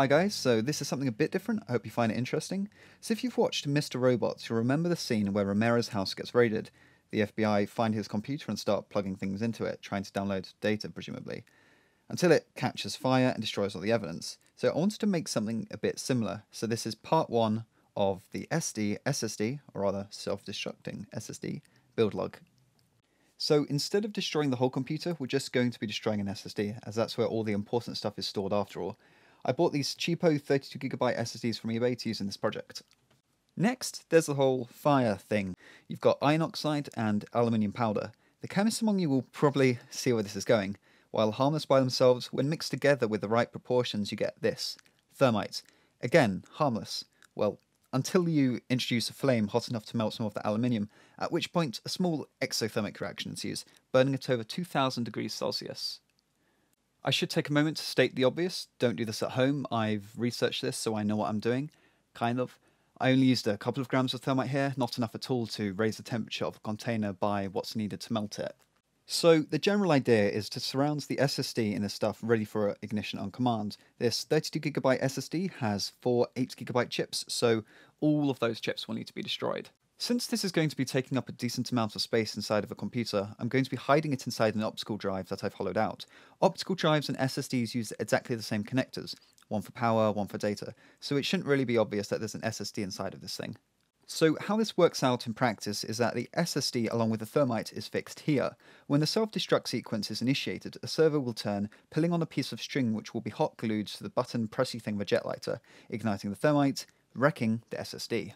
Hi guys, so this is something a bit different, I hope you find it interesting. So if you've watched Mr. Robots, you'll remember the scene where Romero's house gets raided. The FBI find his computer and start plugging things into it, trying to download data presumably, until it catches fire and destroys all the evidence. So I wanted to make something a bit similar. So this is part one of the SD SSD, or rather self-destructing SSD, build log. So instead of destroying the whole computer, we're just going to be destroying an SSD, as that's where all the important stuff is stored after all. I bought these cheapo 32GB SSDs from eBay to use in this project. Next, there's the whole fire thing. You've got iron oxide and aluminium powder. The chemists among you will probably see where this is going. While harmless by themselves, when mixed together with the right proportions, you get this thermite. Again, harmless. Well, until you introduce a flame hot enough to melt some of the aluminium, at which point a small exothermic reaction ensues, burning at over 2000 degrees Celsius. I should take a moment to state the obvious. Don't do this at home. I've researched this so I know what I'm doing. Kind of. I only used a couple of grams of thermite here, not enough at all to raise the temperature of a container by what's needed to melt it. So the general idea is to surround the SSD in this stuff ready for ignition on command. This 32GB SSD has four 8GB chips, so all of those chips will need to be destroyed. Since this is going to be taking up a decent amount of space inside of a computer, I'm going to be hiding it inside an optical drive that I've hollowed out. Optical drives and SSDs use exactly the same connectors, one for power, one for data, so it shouldn't really be obvious that there's an SSD inside of this thing. So how this works out in practice is that the SSD along with the thermite is fixed here. When the self-destruct sequence is initiated, a servo will turn, pulling on a piece of string which will be hot glued to the button pressy thing of a jet lighter, igniting the thermite, wrecking the SSD.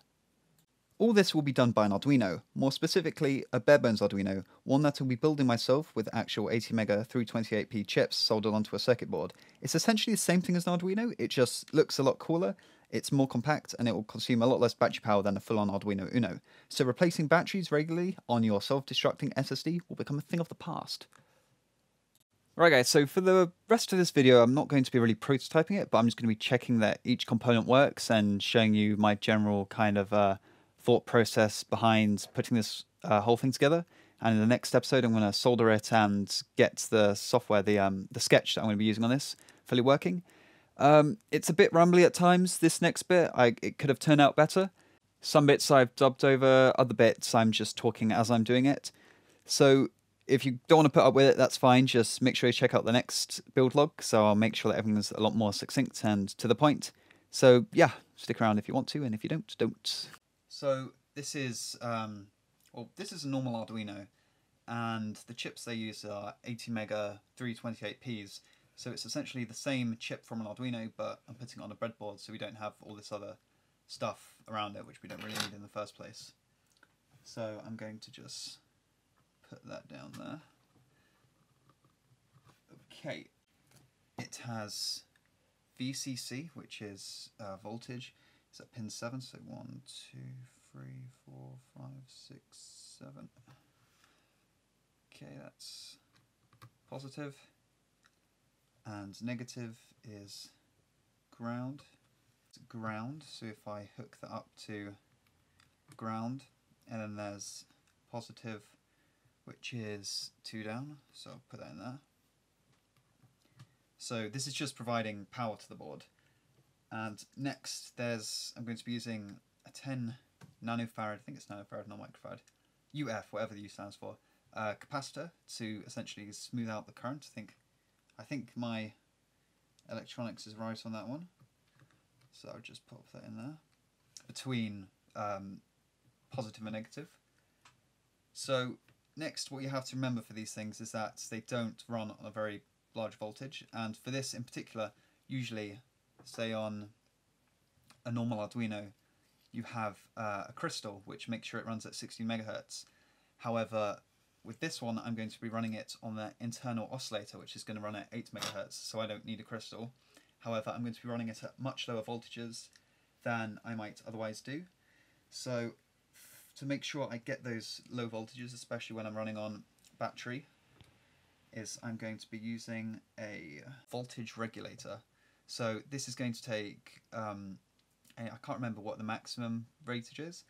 All this will be done by an Arduino, more specifically a barebones Arduino, one that I'll be building myself with actual ATmega 328p chips soldered onto a circuit board. It's essentially the same thing as an Arduino, it just looks a lot cooler, it's more compact and it will consume a lot less battery power than a full-on Arduino Uno. So replacing batteries regularly on your self-destructing SSD will become a thing of the past. Right guys, so for the rest of this video I'm not going to be really prototyping it, but I'm just going to be checking that each component works and showing you my general kind of uh, thought process behind putting this uh, whole thing together. And in the next episode I'm going to solder it and get the software, the, um, the sketch that I'm going to be using on this fully working. Um, it's a bit rumbly at times, this next bit. I, it could have turned out better. Some bits I've dubbed over, other bits I'm just talking as I'm doing it. So if you don't want to put up with it, that's fine. Just make sure you check out the next build log. So I'll make sure that everything's a lot more succinct and to the point. So yeah, stick around if you want to, and if you don't, don't. So this is, um, well, this is a normal Arduino, and the chips they use are ATmega 328Ps. So it's essentially the same chip from an Arduino, but I'm putting it on a breadboard so we don't have all this other stuff around it, which we don't really need in the first place. So I'm going to just put that down there. Okay, it has VCC, which is uh, voltage. It's at pin 7, so 1, 2, 3, 4, 5, 6, 7. Okay, that's positive. and negative is ground. It's ground, so if I hook that up to ground, and then there's positive, which is 2 down, so I'll put that in there. So this is just providing power to the board. And next, there's I'm going to be using a 10 nanofarad, I think it's nanofarad, not microfarad, UF, whatever the U stands for, uh, capacitor to essentially smooth out the current. I think I think my electronics is right on that one. So I'll just pop that in there. Between um, positive and negative. So next what you have to remember for these things is that they don't run on a very large voltage and for this in particular usually say on a normal Arduino you have uh, a crystal which makes sure it runs at 60 megahertz. However with this one, I'm going to be running it on the internal oscillator, which is going to run at 8 megahertz, so I don't need a crystal. However, I'm going to be running it at much lower voltages than I might otherwise do. So to make sure I get those low voltages, especially when I'm running on battery, is I'm going to be using a voltage regulator. So this is going to take, um, I can't remember what the maximum ratage is,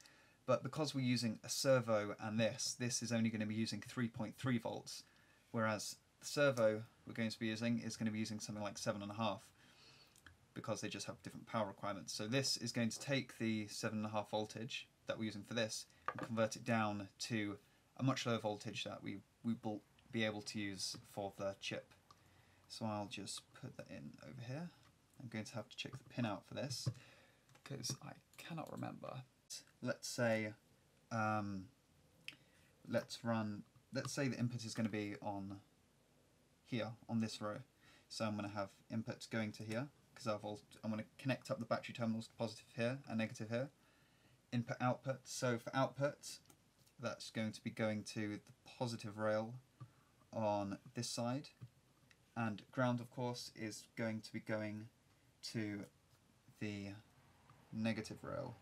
but because we're using a servo and this, this is only going to be using 3.3 volts, whereas the servo we're going to be using is going to be using something like 7.5 because because they just have different power requirements. So this is going to take the 7.5 voltage that we're using for this and convert it down to a much lower voltage that we, we will be able to use for the chip. So I'll just put that in over here. I'm going to have to check the pin out for this because I cannot remember. Let's say, um, let's run, let's say the input is going to be on here, on this row. So I'm going to have inputs going to here because I've all, I'm going to connect up the battery terminals to positive here and negative here. Input output. So for output, that's going to be going to the positive rail on this side, and ground, of course, is going to be going to the negative rail.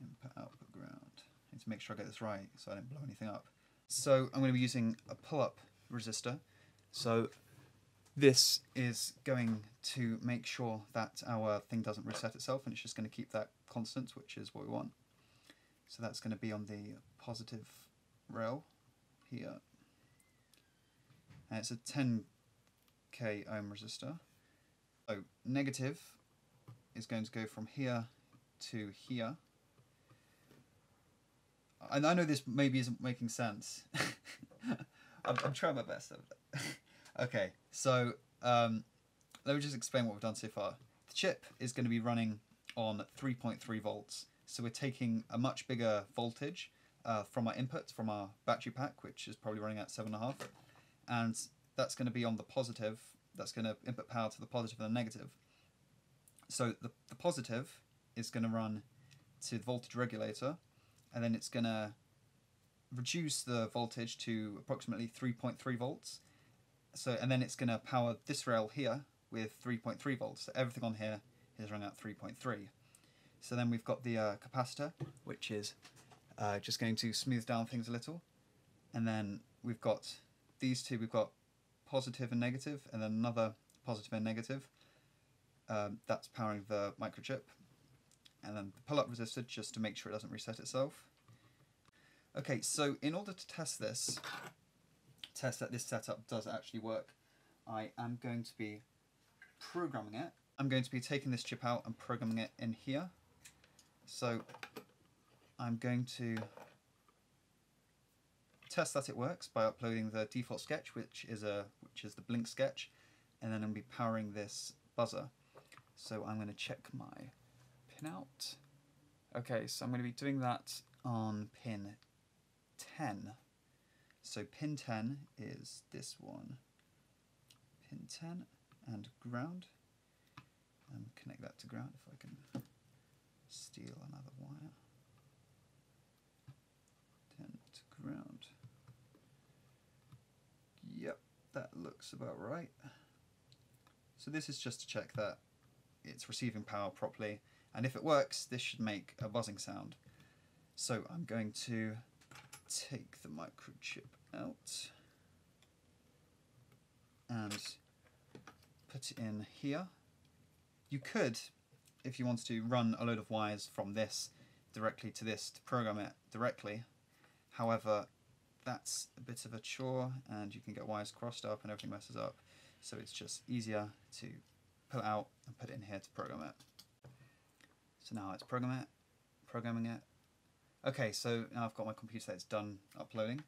Input output ground. I need to make sure I get this right so I don't blow anything up. So I'm going to be using a pull-up resistor. So this is going to make sure that our thing doesn't reset itself and it's just going to keep that constant, which is what we want. So that's going to be on the positive rail here. And it's a 10k ohm resistor. So negative is going to go from here to here. And I know this maybe isn't making sense. I'm, I'm, trying my best. okay, so um, let me just explain what we've done so far. The chip is going to be running on 3.3 volts. So we're taking a much bigger voltage uh, from our input, from our battery pack, which is probably running at 7.5. And that's going to be on the positive. That's going to input power to the positive and the negative. So the, the positive is going to run to the voltage regulator, and then it's going to reduce the voltage to approximately 3.3 volts. So and then it's going to power this rail here with 3.3 volts. So everything on here is running at 3.3. So then we've got the uh, capacitor, which is uh, just going to smooth down things a little. And then we've got these two, we've got positive and negative, and then another positive and negative. Um, that's powering the microchip. And then the pull-up resistor just to make sure it doesn't reset itself. Okay, so in order to test this, test that this setup does actually work, I am going to be programming it. I'm going to be taking this chip out and programming it in here. So I'm going to test that it works by uploading the default sketch, which is a which is the blink sketch, and then I'm going to be powering this buzzer. So I'm going to check my pin out. Okay, so I'm going to be doing that on pin 10. So pin 10 is this one. Pin 10 and ground. And connect that to ground if I can steal another wire. 10 to ground. That looks about right. So this is just to check that it's receiving power properly and if it works this should make a buzzing sound. So I'm going to take the microchip out and put it in here. You could, if you wanted to, run a load of wires from this directly to this to program it directly. However, that's a bit of a chore and you can get wires crossed up and everything messes up. So it's just easier to pull out and put it in here to program it. So now let's program it, programming it. Okay, so now I've got my computer that's done uploading.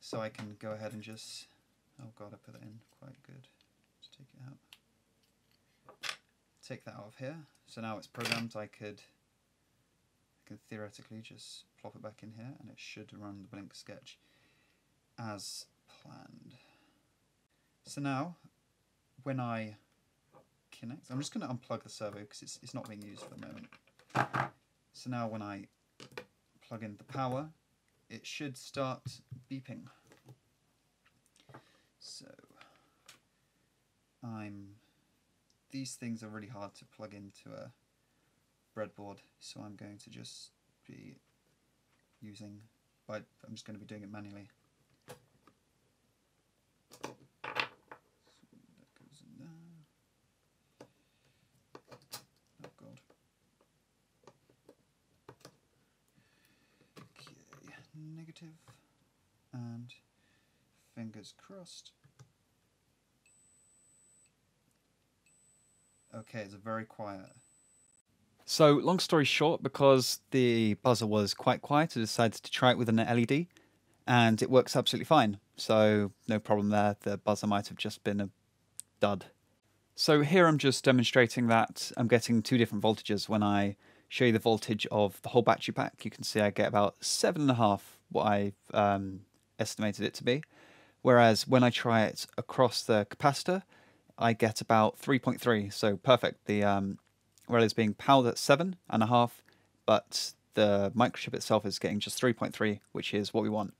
So I can go ahead and just, oh god, I put it in quite good. Just take it out take that out of here. So now it's programmed, I could, I could theoretically just plop it back in here and it should run the blink sketch as planned. So now, when I connect, I'm just going to unplug the servo because it's, it's not being used for the moment. So now when I plug in the power, it should start beeping. So I'm these things are really hard to plug into a breadboard, so I'm going to just be using, but I'm just going to be doing it manually. So that goes in there. Oh god. Okay, negative and fingers crossed. Okay, it's a very quiet. So, long story short, because the buzzer was quite quiet, I decided to try it with an LED, and it works absolutely fine. So, no problem there. The buzzer might have just been a dud. So, here I'm just demonstrating that I'm getting two different voltages. When I show you the voltage of the whole battery pack, you can see I get about seven and a half what I um, estimated it to be. Whereas when I try it across the capacitor, I get about 3.3. So, perfect. The um, relay is being powered at seven and a half, but the microchip itself is getting just 3.3, which is what we want.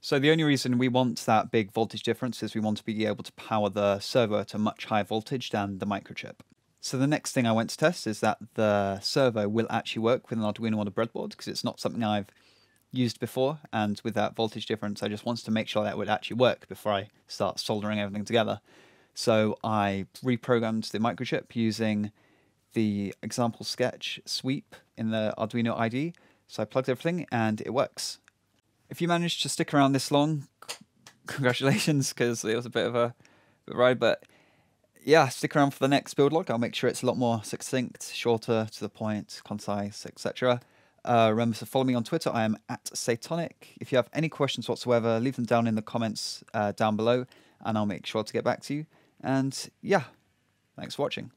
So the only reason we want that big voltage difference is we want to be able to power the servo at a much higher voltage than the microchip. So the next thing I went to test is that the servo will actually work with an Arduino on a breadboard because it's not something I've used before and with that voltage difference I just wanted to make sure that would actually work before I start soldering everything together. So I reprogrammed the microchip using the example sketch sweep in the Arduino IDE. So I plugged everything and it works. If you managed to stick around this long, congratulations, because it was a bit of a, ride. But yeah, stick around for the next build log. I'll make sure it's a lot more succinct, shorter, to the point, concise, etc. Uh, remember to follow me on Twitter. I am at Seytonic. If you have any questions whatsoever, leave them down in the comments uh, down below, and I'll make sure to get back to you. And yeah, thanks for watching.